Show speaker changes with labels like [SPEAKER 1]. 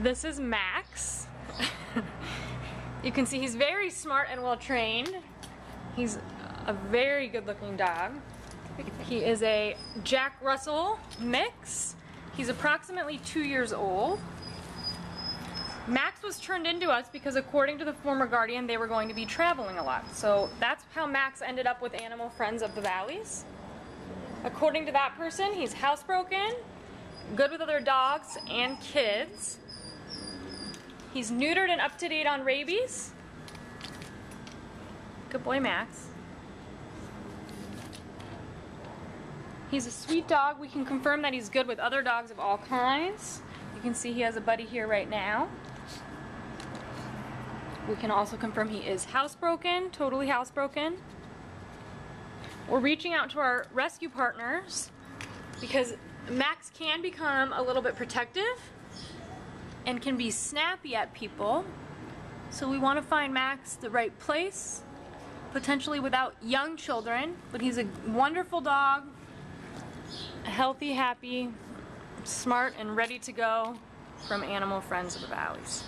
[SPEAKER 1] This is Max. you can see he's very smart and well trained. He's a very good looking dog. He is a Jack Russell mix. He's approximately two years old. Max was turned into us because according to the former guardian, they were going to be traveling a lot. So that's how Max ended up with Animal Friends of the Valleys. According to that person, he's housebroken, good with other dogs and kids. He's neutered and up to date on rabies. Good boy, Max. He's a sweet dog. We can confirm that he's good with other dogs of all kinds. You can see he has a buddy here right now. We can also confirm he is housebroken, totally housebroken. We're reaching out to our rescue partners because Max can become a little bit protective and can be snappy at people. So we want to find Max the right place, potentially without young children, but he's a wonderful dog, healthy, happy, smart, and ready to go from Animal Friends of the Valleys.